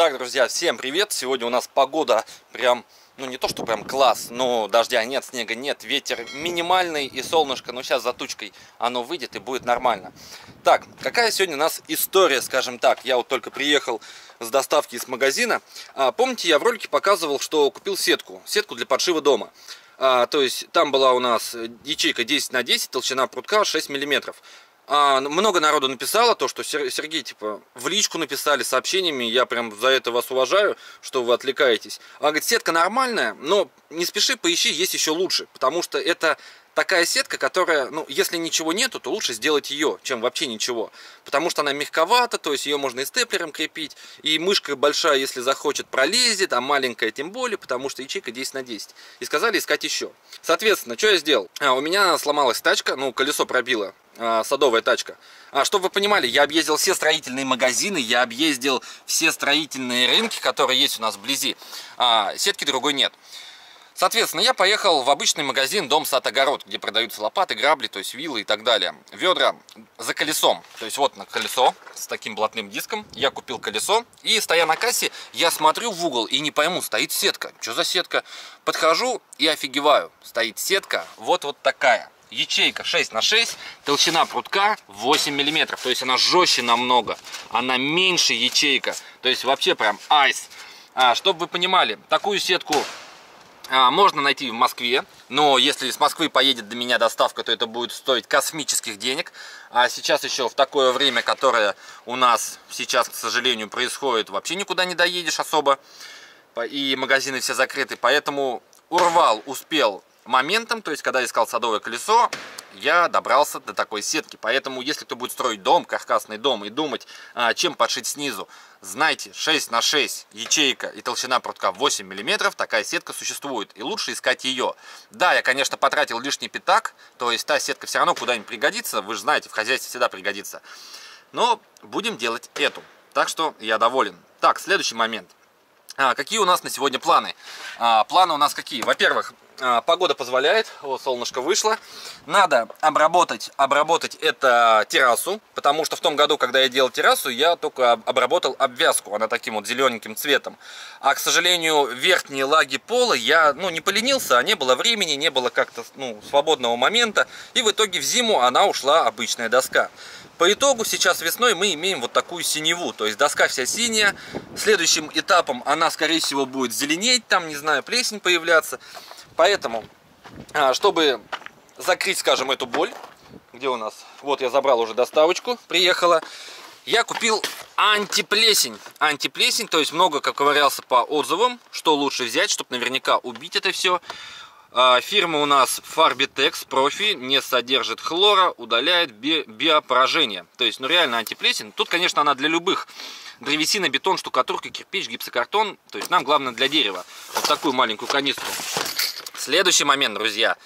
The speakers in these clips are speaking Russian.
Так, друзья, всем привет! Сегодня у нас погода прям, ну не то что прям класс, но дождя нет, снега нет, ветер минимальный и солнышко, но сейчас за тучкой оно выйдет и будет нормально. Так, какая сегодня у нас история, скажем так, я вот только приехал с доставки из магазина. А, помните, я в ролике показывал, что купил сетку, сетку для подшива дома. А, то есть там была у нас ячейка 10 на 10, толщина прутка 6 миллиметров. А, много народу написало то, что Сергей, типа, в личку написали сообщениями, я прям за это вас уважаю, что вы отвлекаетесь. А говорит, сетка нормальная, но не спеши, поищи, есть еще лучше, потому что это такая сетка, которая, ну, если ничего нету, то лучше сделать ее, чем вообще ничего. Потому что она мягковата, то есть ее можно и степлером крепить, и мышка большая, если захочет, пролезет, а маленькая тем более, потому что ячейка 10 на 10. И сказали искать еще. Соответственно, что я сделал? А, у меня сломалась тачка, ну, колесо пробило, а, садовая тачка. А, чтобы вы понимали, я объездил все строительные магазины, я объездил все строительные рынки, которые есть у нас вблизи. А, сетки другой нет. Соответственно, я поехал в обычный магазин Дом Сад Огород, где продаются лопаты, грабли, то есть вилы и так далее. Ведра за колесом, то есть вот на колесо с таким блатным диском. Я купил колесо и стоя на кассе, я смотрю в угол и не пойму, стоит сетка. Что за сетка? Подхожу и офигеваю. Стоит сетка вот вот такая. Ячейка 6 на 6, толщина прутка 8 миллиметров. То есть она жестче намного, она меньше ячейка. То есть вообще прям айс. А, чтобы вы понимали, такую сетку можно найти в Москве, но если с Москвы поедет до меня доставка, то это будет стоить космических денег. А сейчас еще в такое время, которое у нас сейчас, к сожалению, происходит, вообще никуда не доедешь особо. И магазины все закрыты, поэтому урвал, успел моментом, то есть когда искал садовое колесо, я добрался до такой сетки. Поэтому, если кто будет строить дом, каркасный дом, и думать, а, чем подшить снизу, знайте, 6 на 6 ячейка и толщина прутка 8 мм, такая сетка существует, и лучше искать ее. Да, я, конечно, потратил лишний пятак, то есть та сетка все равно куда-нибудь пригодится, вы же знаете, в хозяйстве всегда пригодится. Но будем делать эту. Так что я доволен. Так, следующий момент. А, какие у нас на сегодня планы? А, планы у нас какие? Во-первых, погода позволяет, вот солнышко вышло. Надо обработать, обработать это террасу, потому что в том году, когда я делал террасу, я только обработал обвязку, она таким вот зелененьким цветом. А, к сожалению, верхние лаги пола я, ну, не поленился, а не было времени, не было как-то, ну, свободного момента. И в итоге в зиму она ушла обычная доска. По итогу сейчас весной мы имеем вот такую синеву, то есть доска вся синяя. Следующим этапом она, скорее всего, будет зеленеть, там, не знаю, плесень появляться. Поэтому, а, чтобы закрыть, скажем, эту боль, где у нас, вот я забрал уже доставочку, приехала, я купил антиплесень. Антиплесень, то есть много как ковырялся по отзывам, что лучше взять, чтобы наверняка убить это все. А, фирма у нас Farbitex Profi не содержит хлора, удаляет би биопоражение. То есть, ну реально антиплесень. Тут, конечно, она для любых древесина, бетон, штукатурка, кирпич, гипсокартон. То есть нам главное для дерева. Вот такую маленькую канистру. Следующий момент, друзья.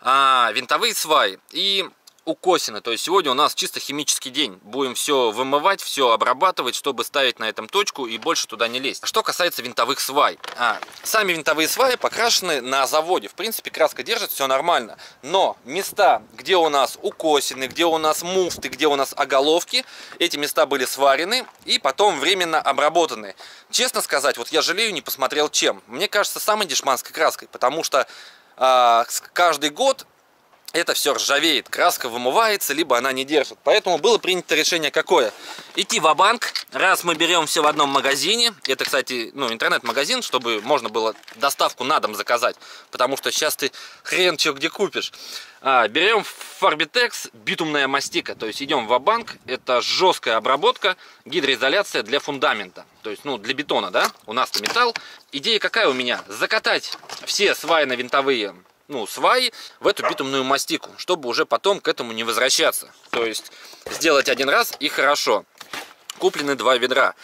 А, винтовые сваи и укосины. То есть сегодня у нас чисто химический день. Будем все вымывать, все обрабатывать, чтобы ставить на этом точку и больше туда не лезть. Что касается винтовых свай. А, сами винтовые сваи покрашены на заводе. В принципе, краска держит, все нормально. Но места, где у нас укосины, где у нас муфты, где у нас оголовки, эти места были сварены и потом временно обработаны. Честно сказать, вот я жалею, не посмотрел чем. Мне кажется, самой дешманской краской, потому что а, каждый год это все ржавеет, краска вымывается, либо она не держит. Поэтому было принято решение какое? Идти в банк раз мы берем все в одном магазине, это, кстати, ну, интернет-магазин, чтобы можно было доставку на дом заказать, потому что сейчас ты хрен что где купишь. А, берем Farbitex битумная мастика, то есть идем в банк это жесткая обработка, гидроизоляция для фундамента, то есть, ну, для бетона, да, у нас-то металл. Идея какая у меня? Закатать все свайно-винтовые ну, сваи в эту битумную мастику, чтобы уже потом к этому не возвращаться. То есть сделать один раз и хорошо. Куплены два ведра.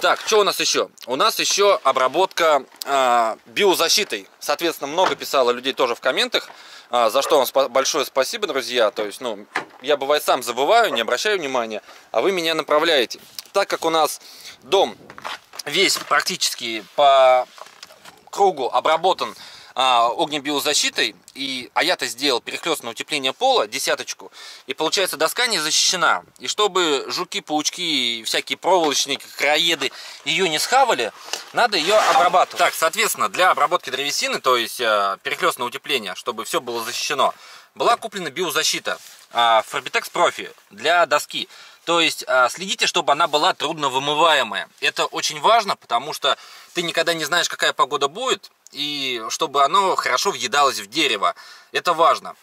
Так, что у нас еще? У нас еще обработка э, биозащитой. Соответственно, много писало людей тоже в комментах, э, за что вам спа большое спасибо, друзья. То есть, ну, я бывает сам забываю, не обращаю внимания, а вы меня направляете. Так как у нас дом весь практически по кругу обработан а, огнебиозащитой, и, а я-то сделал перехлестное утепление пола, десяточку, и получается доска не защищена. И чтобы жуки, паучки, всякие проволочники, краеды ее не схавали, надо ее обрабатывать. Так, соответственно, для обработки древесины, то есть э, перехлестное утепление, чтобы все было защищено, была куплена биозащита Фарбитекс Профи для доски. То есть а, следите, чтобы она была трудно вымываемая. Это очень важно, потому что ты никогда не знаешь, какая погода будет, и чтобы оно хорошо въедалось в дерево. Это важно.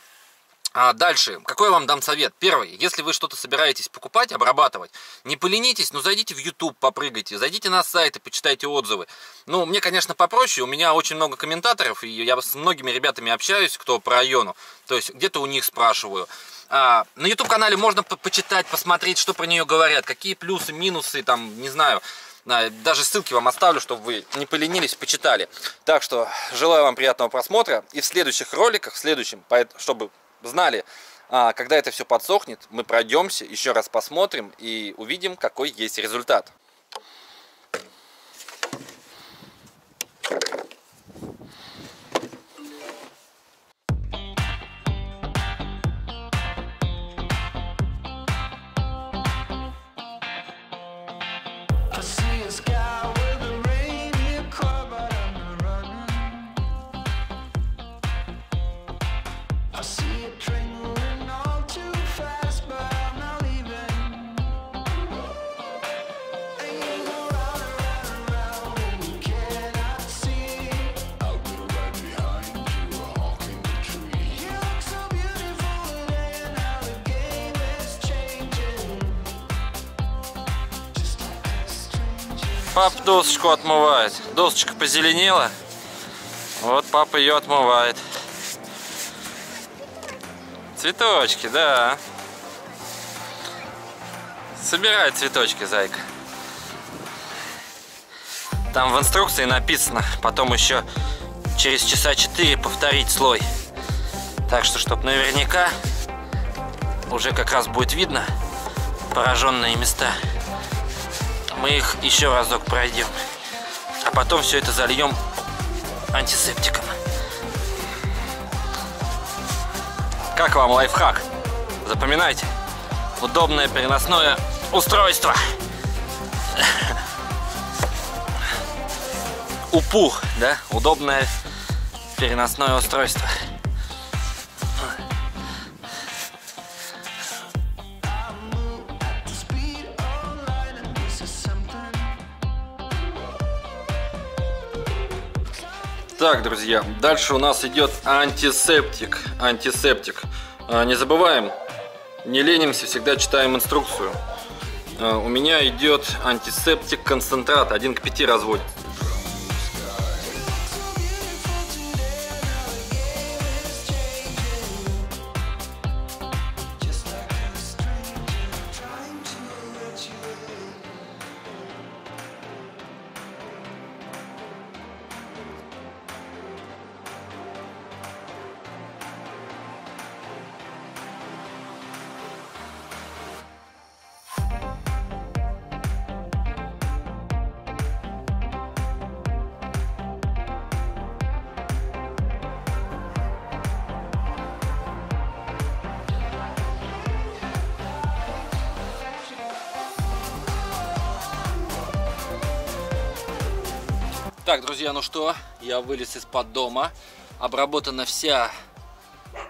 А дальше, какой я вам дам совет? Первый, если вы что-то собираетесь покупать, обрабатывать, не поленитесь, но зайдите в YouTube, попрыгайте, зайдите на сайт и почитайте отзывы. Ну, мне, конечно, попроще, у меня очень много комментаторов, и я с многими ребятами общаюсь, кто по району, то есть где-то у них спрашиваю. А, на YouTube-канале можно по почитать, посмотреть, что про нее говорят, какие плюсы, минусы, там, не знаю, даже ссылки вам оставлю, чтобы вы не поленились, почитали. Так что желаю вам приятного просмотра. И в следующих роликах, в следующем, чтобы знали, а, когда это все подсохнет, мы пройдемся, еще раз посмотрим и увидим, какой есть результат. Пап досочку отмывает. Досочка позеленела. Вот папа ее отмывает. Цветочки, да. Собирай цветочки, зайка. Там в инструкции написано, потом еще через часа 4 повторить слой. Так что, чтобы наверняка уже как раз будет видно пораженные места мы их еще разок пройдем. А потом все это зальем антисептиком. Как вам лайфхак? Запоминайте. Удобное переносное устройство. УПУ, да? Удобное переносное устройство. Так, друзья, дальше у нас идет антисептик. Антисептик. А, не забываем, не ленимся, всегда читаем инструкцию. А, у меня идет антисептик концентрат, 1 к 5 разводится. Так, друзья, ну что, я вылез из-под дома. Обработана вся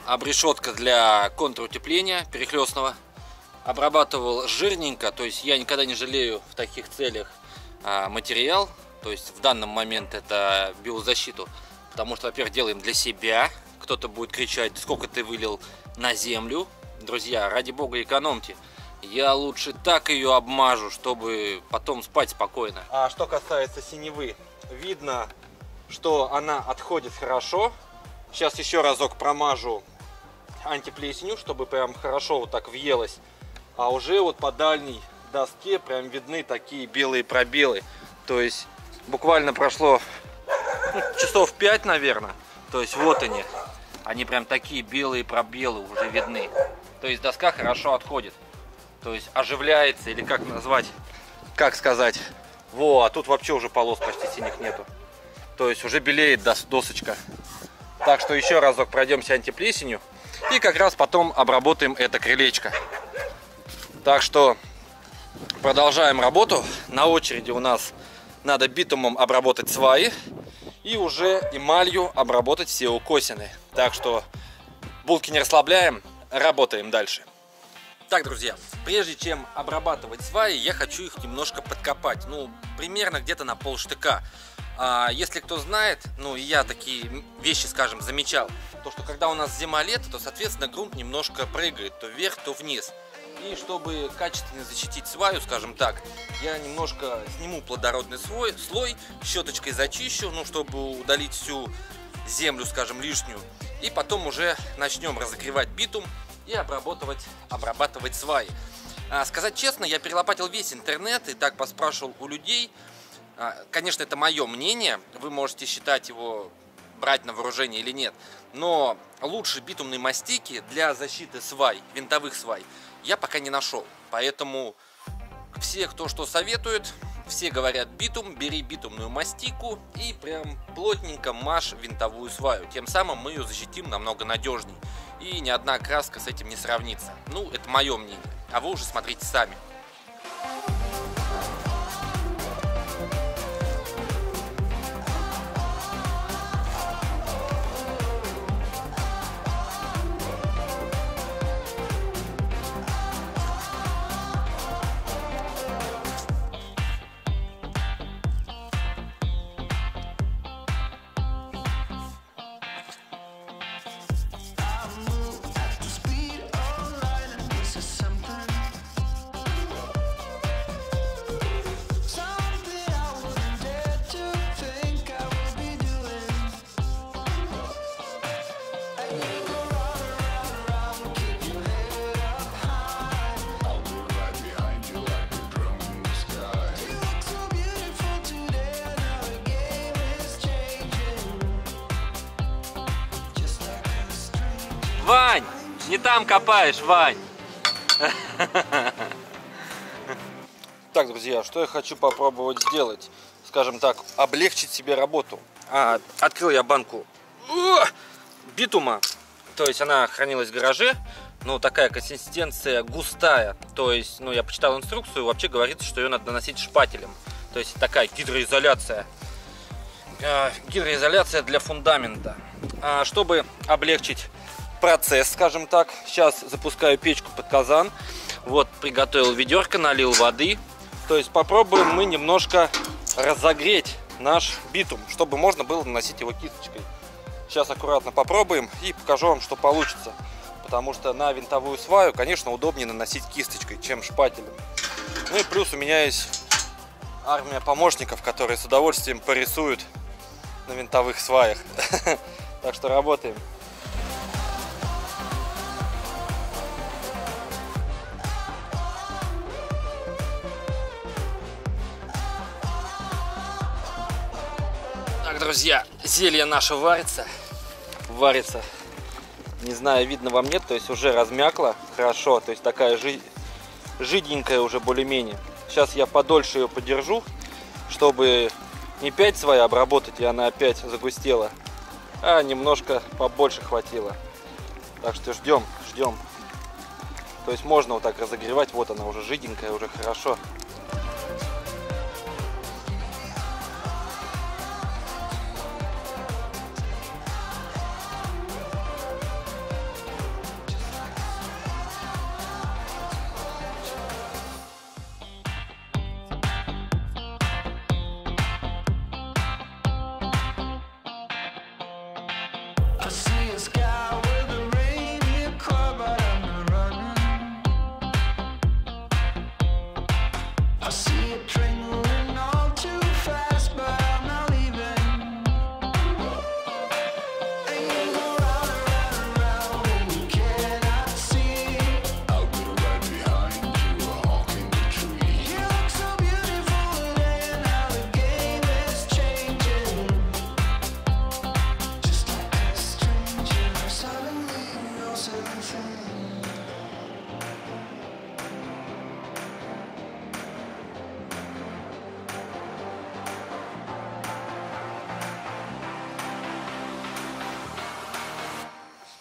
обрешетка для контрутепления перехлестного. Обрабатывал жирненько, то есть я никогда не жалею в таких целях а, материал. То есть в данный момент это биозащиту. Потому что, во-первых, делаем для себя. Кто-то будет кричать, сколько ты вылил на землю. Друзья, ради бога экономьте. Я лучше так ее обмажу, чтобы потом спать спокойно. А что касается синевы, видно, что она отходит хорошо. Сейчас еще разок промажу антиплесню, чтобы прям хорошо вот так въелась. А уже вот по дальней доске прям видны такие белые пробелы. То есть буквально прошло ну, часов 5, наверное. То есть вот они. Они прям такие белые пробелы уже видны. То есть доска хорошо отходит. То есть оживляется или как назвать, как сказать, во, а тут вообще уже полос почти синих нету. То есть уже белеет дос досочка. Так что еще разок пройдемся антиплесенью. И как раз потом обработаем это крылечко. Так что продолжаем работу. На очереди у нас надо битумом обработать сваи. И уже эмалью обработать все укосины. Так что булки не расслабляем, работаем дальше. Так, друзья, прежде чем обрабатывать сваи, я хочу их немножко подкопать. Ну, примерно где-то на полштыка. А если кто знает, ну я такие вещи, скажем, замечал, то что когда у нас зима-лето, то, соответственно, грунт немножко прыгает то вверх, то вниз. И чтобы качественно защитить сваю, скажем так, я немножко сниму плодородный слой, слой щеточкой зачищу, ну, чтобы удалить всю землю, скажем, лишнюю. И потом уже начнем разогревать битум и обрабатывать, обрабатывать сваи. А, сказать честно, я перелопатил весь интернет и так поспрашивал у людей. А, конечно, это мое мнение, вы можете считать его брать на вооружение или нет. Но лучше битумной мастики для защиты свай, винтовых свай, я пока не нашел. Поэтому все, кто что советует, все говорят битум, бери битумную мастику и прям плотненько маш винтовую сваю. Тем самым мы ее защитим намного надежней. И ни одна краска с этим не сравнится. Ну, это мое мнение. А вы уже смотрите сами. Вань, не там копаешь, Вань. Так, друзья, что я хочу попробовать сделать? Скажем так, облегчить себе работу. А, открыл я банку О! битума. То есть она хранилась в гараже. Ну, такая консистенция густая. То есть, ну, я почитал инструкцию, вообще говорится, что ее надо наносить шпателем. То есть такая гидроизоляция. А, гидроизоляция для фундамента. А, чтобы облегчить процесс, скажем так. Сейчас запускаю печку под казан. Вот, приготовил ведерко, налил воды. То есть попробуем мы немножко разогреть наш битум, чтобы можно было наносить его кисточкой. Сейчас аккуратно попробуем и покажу вам, что получится. Потому что на винтовую сваю, конечно, удобнее наносить кисточкой, чем шпателем. Ну и плюс у меня есть армия помощников, которые с удовольствием порисуют на винтовых сваях. Так что работаем. Друзья, зелье наше варится. Варится. Не знаю, видно вам нет, то есть уже размякла хорошо. То есть такая жи жиденькая уже более-менее. Сейчас я подольше ее подержу, чтобы не 5 свои обработать, и она опять загустела, а немножко побольше хватило. Так что ждем, ждем. То есть можно вот так разогревать, вот она уже жиденькая, уже хорошо.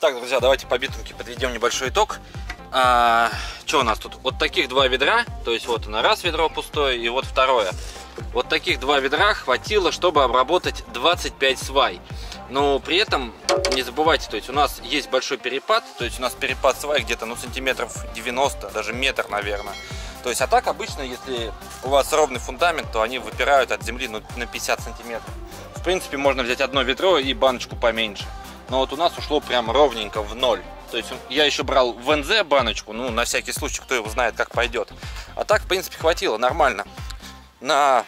Так, друзья, давайте по битумке подведем небольшой итог. А, что у нас тут? Вот таких два ведра, то есть вот на раз ведро пустое и вот второе. Вот таких два ведра хватило, чтобы обработать 25 свай. Но при этом не забывайте, то есть у нас есть большой перепад, то есть у нас перепад свай где-то ну сантиметров 90, даже метр, наверное. То есть, а так обычно, если у вас ровный фундамент, то они выпирают от земли ну, на 50 сантиметров. В принципе, можно взять одно ведро и баночку поменьше. Но вот у нас ушло прям ровненько в ноль. То есть я еще брал в НЗ баночку, ну, на всякий случай, кто его знает, как пойдет. А так, в принципе, хватило, нормально. На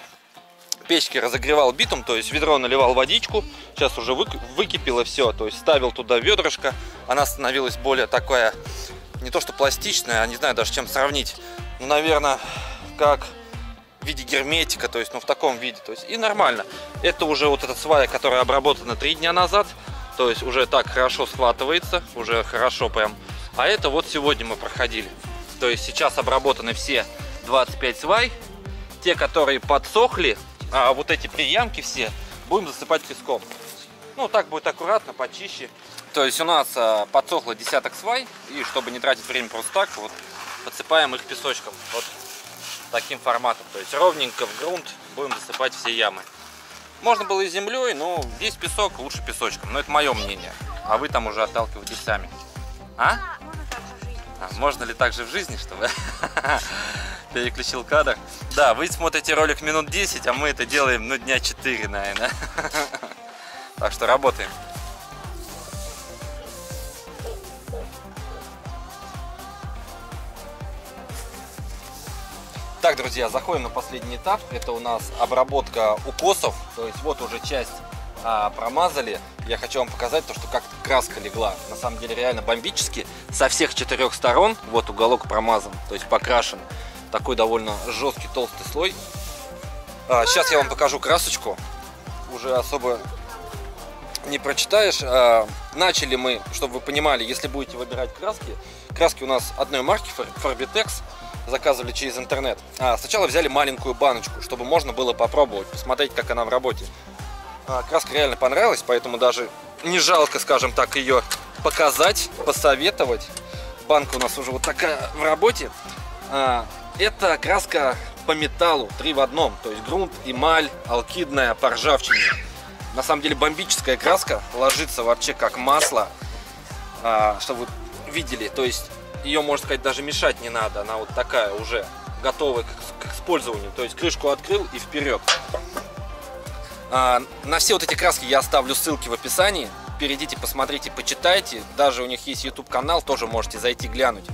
печке разогревал битум, то есть ведро наливал водичку, сейчас уже вы- выкипело все, то есть ставил туда ведрышко, она становилась более такая, не то что пластичная, а не знаю даже чем сравнить, ну, наверное, как в виде герметика, то есть, ну, в таком виде, то есть, и нормально. Это уже вот эта свая, которая обработана три дня назад, то есть, уже так хорошо схватывается, уже хорошо прям. А это вот сегодня мы проходили. То есть, сейчас обработаны все 25 свай, те, которые подсохли, а вот эти приямки все будем засыпать песком. Ну, так будет аккуратно, почище. То есть у нас а, подсохло десяток свай, и чтобы не тратить время просто так, вот подсыпаем их песочком. Вот таким форматом. То есть ровненько в грунт будем засыпать все ямы. Можно было и землей, но здесь песок, лучше песочком. Но это мое мнение. А вы там уже отталкиваетесь сами. А? А, можно ли так же в жизни, чтобы переключил кадр? Да, вы смотрите ролик минут 10, а мы это делаем, ну, дня 4, наверное. Так что работаем. Так, друзья, заходим на последний этап. Это у нас обработка укосов. То есть вот уже часть а, промазали. Я хочу вам показать то, что как краска легла. На самом деле реально бомбически. Со всех четырех сторон вот уголок промазан, то есть покрашен. Такой довольно жесткий толстый слой. А, сейчас я вам покажу красочку. Уже особо не прочитаешь. А, начали мы, чтобы вы понимали, если будете выбирать краски. Краски у нас одной марки, Far- Farbitex. Заказывали через интернет. А, сначала взяли маленькую баночку, чтобы можно было попробовать, посмотреть, как она в работе. А, краска реально понравилась, поэтому даже не жалко, скажем так, ее показать, посоветовать. Банка у нас уже вот такая в работе. А, это краска по металлу, три в одном. То есть грунт, эмаль, алкидная, по ржавчине. На самом деле бомбическая краска, ложится вообще как масло, а, чтобы вы видели. То есть ее, можно сказать, даже мешать не надо. Она вот такая уже готовая к, к использованию. То есть крышку открыл и вперед. А, на все вот эти краски я оставлю ссылки в описании. Перейдите, посмотрите, почитайте. Даже у них есть YouTube канал, тоже можете зайти глянуть.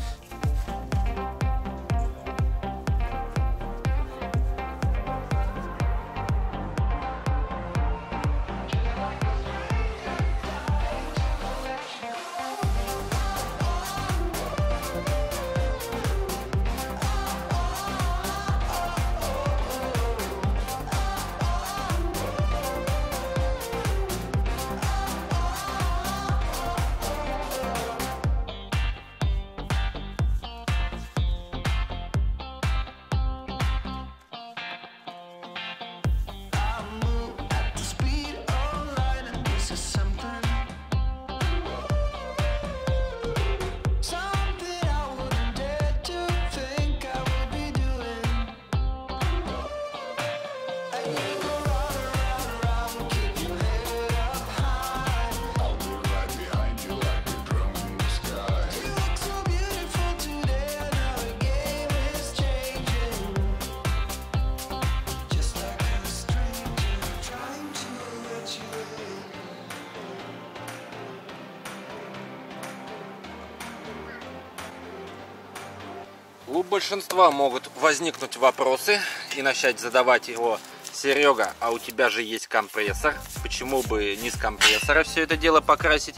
Большинства могут возникнуть вопросы и начать задавать его Серега, а у тебя же есть компрессор. Почему бы не с компрессора все это дело покрасить?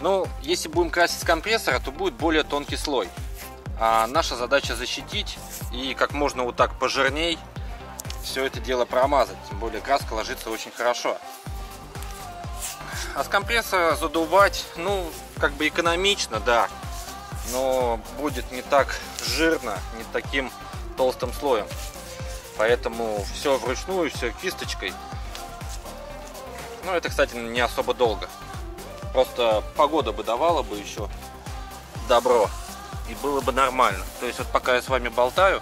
Ну, если будем красить с компрессора, то будет более тонкий слой. А наша задача защитить и как можно вот так пожирней все это дело промазать. Тем более краска ложится очень хорошо. А с компрессора задувать, ну, как бы экономично, да. Но будет не так жирно, не таким толстым слоем. Поэтому все вручную, все кисточкой. Ну, это, кстати, не особо долго. Просто погода бы давала бы еще добро. И было бы нормально. То есть вот пока я с вами болтаю,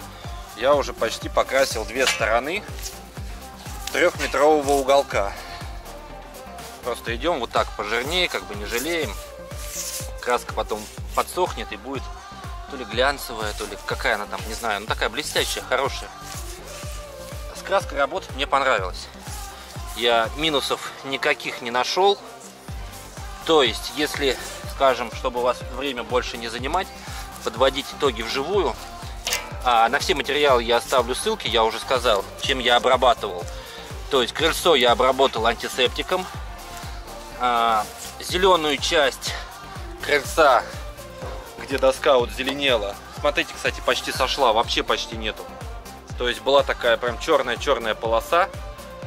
я уже почти покрасил две стороны трехметрового уголка. Просто идем вот так пожирнее, как бы не жалеем. Краска потом подсохнет и будет то ли глянцевая, то ли какая она там, не знаю, ну такая блестящая, хорошая. С краской работать мне понравилось. Я минусов никаких не нашел. То есть, если, скажем, чтобы у вас время больше не занимать, подводить итоги вживую, а, на все материалы я оставлю ссылки, я уже сказал, чем я обрабатывал. То есть крыльцо я обработал антисептиком. А, зеленую часть крыльца, где доска вот зеленела. Смотрите, кстати, почти сошла, вообще почти нету. То есть была такая прям черная-черная полоса,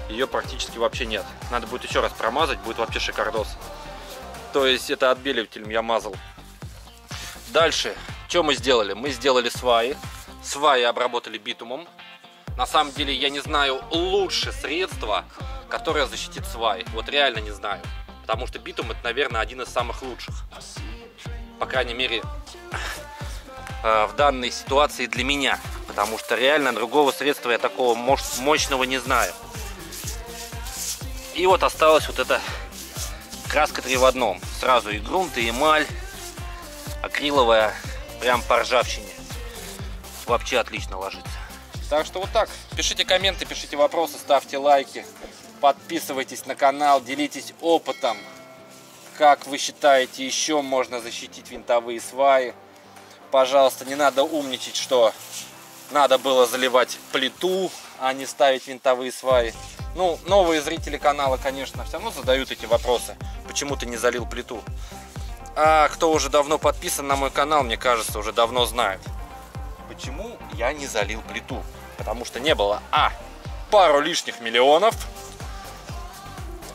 ее практически вообще нет. Надо будет еще раз промазать, будет вообще шикардос. То есть это отбеливателем я мазал. Дальше, что мы сделали? Мы сделали сваи. Сваи обработали битумом. На самом деле я не знаю лучше средства, которое защитит сваи. Вот реально не знаю. Потому что битум это, наверное, один из самых лучших. По крайней мере, э, в данной ситуации для меня. Потому что реально другого средства я такого мощ- мощного не знаю. И вот осталась вот эта краска 3 в одном. Сразу и грунт, и эмаль. Акриловая, прям по ржавчине. Вообще отлично ложится. Так что вот так. Пишите комменты, пишите вопросы, ставьте лайки. Подписывайтесь на канал, делитесь опытом. Как вы считаете, еще можно защитить винтовые сваи? Пожалуйста, не надо умничать, что надо было заливать плиту, а не ставить винтовые сваи. Ну, новые зрители канала, конечно, все равно задают эти вопросы. Почему ты не залил плиту? А кто уже давно подписан на мой канал, мне кажется, уже давно знает. Почему я не залил плиту? Потому что не было, а, пару лишних миллионов.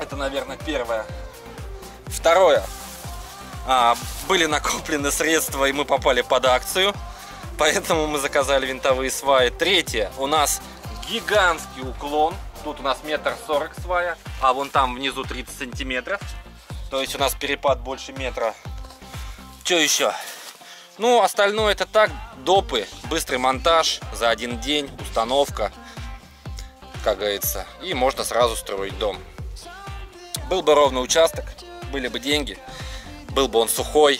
Это, наверное, первое. Второе. А, были накоплены средства, и мы попали под акцию. Поэтому мы заказали винтовые сваи. Третье. У нас гигантский уклон. Тут у нас метр сорок свая, а вон там внизу 30 сантиметров. То есть у нас перепад больше метра. Что еще? Ну, остальное это так, допы, быстрый монтаж за один день, установка, как говорится. И можно сразу строить дом. Был бы ровный участок, были бы деньги, был бы он сухой,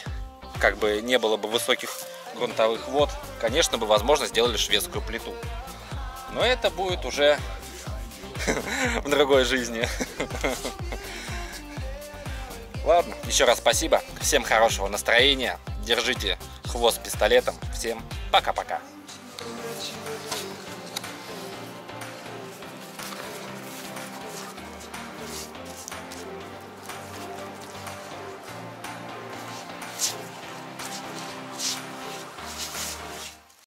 как бы не было бы высоких грунтовых вод, конечно бы, возможно, сделали шведскую плиту. Но это будет уже в другой жизни. Ладно, еще раз спасибо. Всем хорошего настроения. Держите хвост пистолетом. Всем пока-пока.